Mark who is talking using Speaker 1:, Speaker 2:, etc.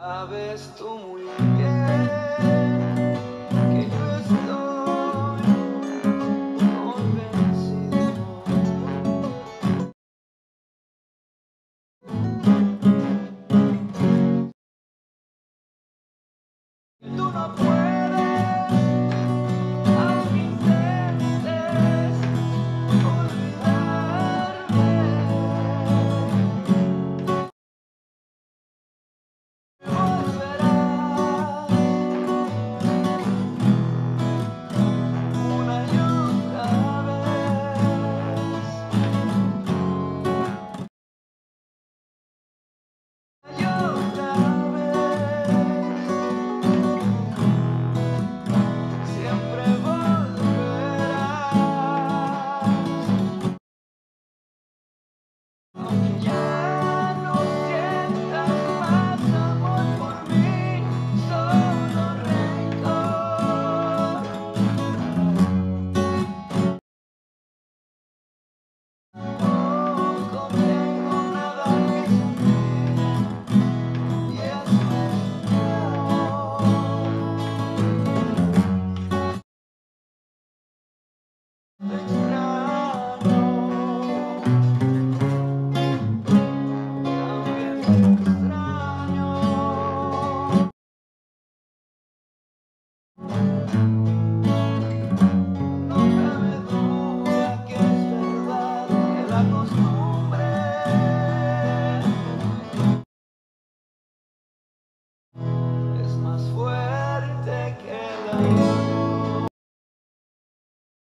Speaker 1: Sabes tú muy bien que yo estoy convencido. Tú no puedes. extraño también es extraño no cabe duda que es verdad que la costumbre es más fuerte que la